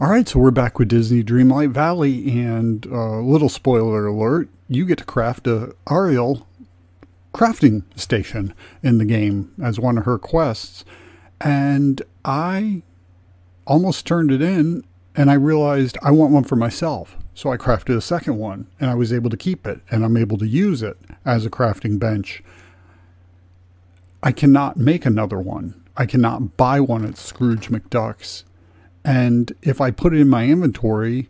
All right, so we're back with Disney Dreamlight Valley, and uh, little spoiler alert: you get to craft a Ariel crafting station in the game as one of her quests, and I almost turned it in, and I realized I want one for myself. So I crafted a second one, and I was able to keep it, and I'm able to use it as a crafting bench. I cannot make another one. I cannot buy one at Scrooge McDuck's. And if I put it in my inventory,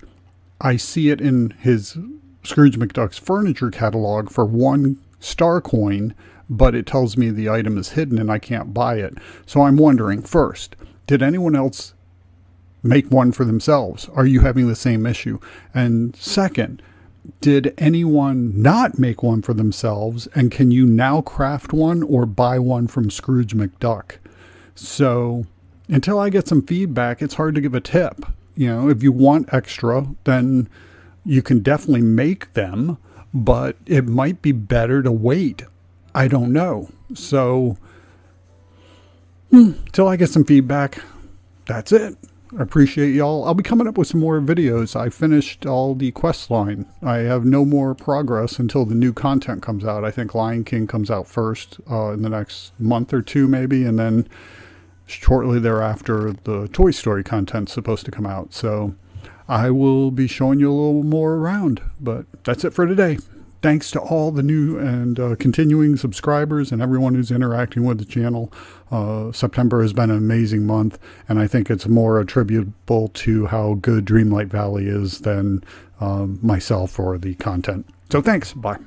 I see it in his Scrooge McDuck's furniture catalog for one star coin, but it tells me the item is hidden and I can't buy it. So I'm wondering first, did anyone else make one for themselves? Are you having the same issue? And second, did anyone not make one for themselves? And can you now craft one or buy one from Scrooge McDuck? So until I get some feedback, it's hard to give a tip. You know, if you want extra, then you can definitely make them, but it might be better to wait. I don't know. So, hmm, until I get some feedback, that's it. I appreciate y'all. I'll be coming up with some more videos. I finished all the quest line. I have no more progress until the new content comes out. I think Lion King comes out first uh, in the next month or two, maybe, and then shortly thereafter, the Toy Story content's supposed to come out. So I will be showing you a little more around. But that's it for today. Thanks to all the new and uh, continuing subscribers and everyone who's interacting with the channel. Uh, September has been an amazing month, and I think it's more attributable to how good Dreamlight Valley is than um, myself or the content. So thanks. Bye.